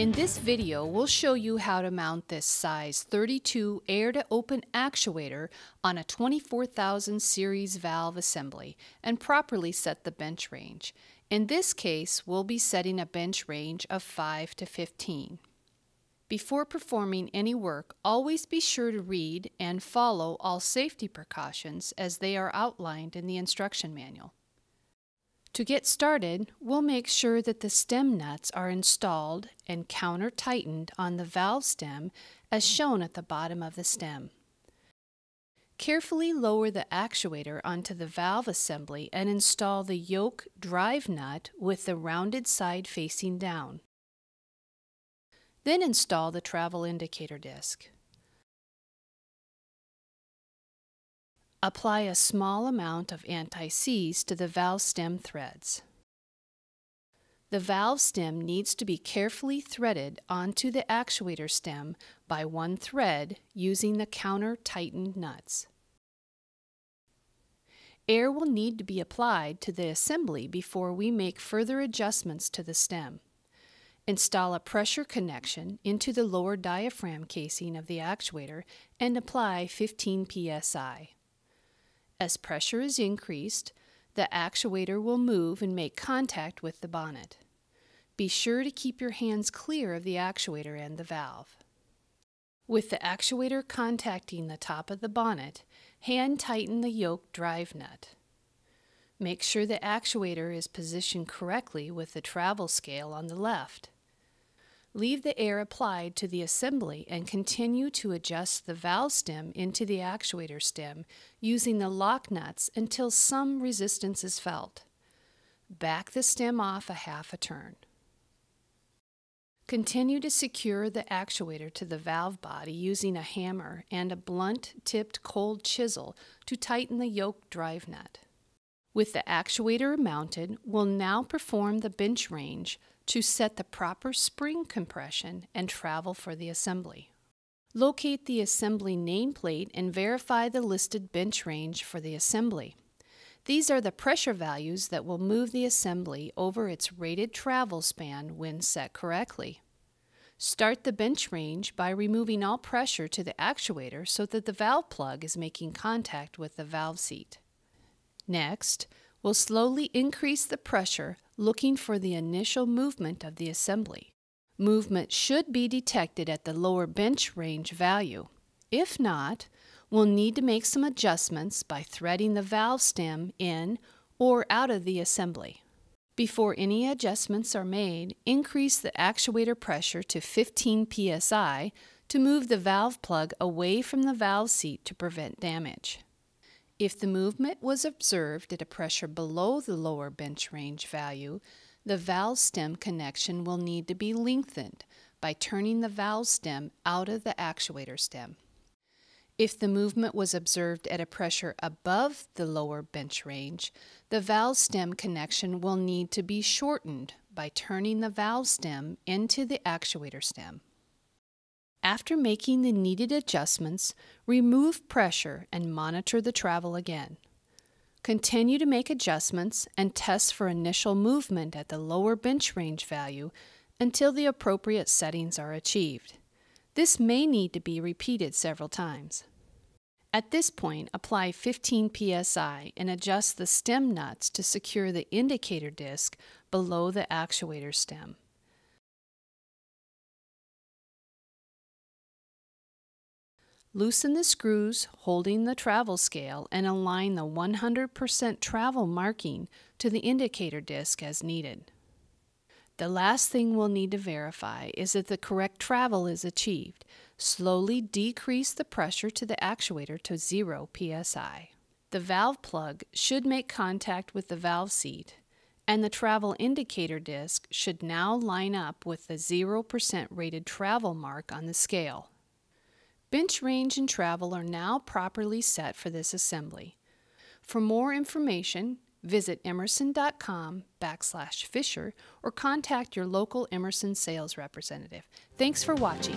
In this video, we'll show you how to mount this size 32 air-to-open actuator on a 24000 series valve assembly and properly set the bench range. In this case, we'll be setting a bench range of 5 to 15. Before performing any work, always be sure to read and follow all safety precautions as they are outlined in the instruction manual. To get started, we'll make sure that the stem nuts are installed and counter tightened on the valve stem as shown at the bottom of the stem. Carefully lower the actuator onto the valve assembly and install the yoke drive nut with the rounded side facing down. Then install the travel indicator disc. Apply a small amount of anti-seize to the valve stem threads. The valve stem needs to be carefully threaded onto the actuator stem by one thread using the counter tightened nuts. Air will need to be applied to the assembly before we make further adjustments to the stem. Install a pressure connection into the lower diaphragm casing of the actuator and apply 15 psi. As pressure is increased, the actuator will move and make contact with the bonnet. Be sure to keep your hands clear of the actuator and the valve. With the actuator contacting the top of the bonnet, hand tighten the yoke drive nut. Make sure the actuator is positioned correctly with the travel scale on the left. Leave the air applied to the assembly and continue to adjust the valve stem into the actuator stem using the lock nuts until some resistance is felt. Back the stem off a half a turn. Continue to secure the actuator to the valve body using a hammer and a blunt tipped cold chisel to tighten the yoke drive nut. With the actuator mounted, we'll now perform the bench range to set the proper spring compression and travel for the assembly. Locate the assembly nameplate and verify the listed bench range for the assembly. These are the pressure values that will move the assembly over its rated travel span when set correctly. Start the bench range by removing all pressure to the actuator so that the valve plug is making contact with the valve seat. Next, we'll slowly increase the pressure looking for the initial movement of the assembly. Movement should be detected at the lower bench range value. If not, we'll need to make some adjustments by threading the valve stem in or out of the assembly. Before any adjustments are made, increase the actuator pressure to 15 psi to move the valve plug away from the valve seat to prevent damage. If the movement was observed at a pressure below the lower bench range value, the valve stem connection will need to be lengthened by turning the valve stem out of the actuator stem. If the movement was observed at a pressure above the lower bench range, the valve stem connection will need to be shortened by turning the valve stem into the actuator stem. After making the needed adjustments, remove pressure and monitor the travel again. Continue to make adjustments and test for initial movement at the lower bench range value until the appropriate settings are achieved. This may need to be repeated several times. At this point, apply 15 psi and adjust the stem nuts to secure the indicator disc below the actuator stem. Loosen the screws holding the travel scale and align the 100% travel marking to the indicator disc as needed. The last thing we'll need to verify is that the correct travel is achieved. Slowly decrease the pressure to the actuator to 0 psi. The valve plug should make contact with the valve seat, and the travel indicator disc should now line up with the 0% rated travel mark on the scale. Bench range and travel are now properly set for this assembly. For more information, visit emerson.com backslash Fisher or contact your local Emerson sales representative. Thanks for watching.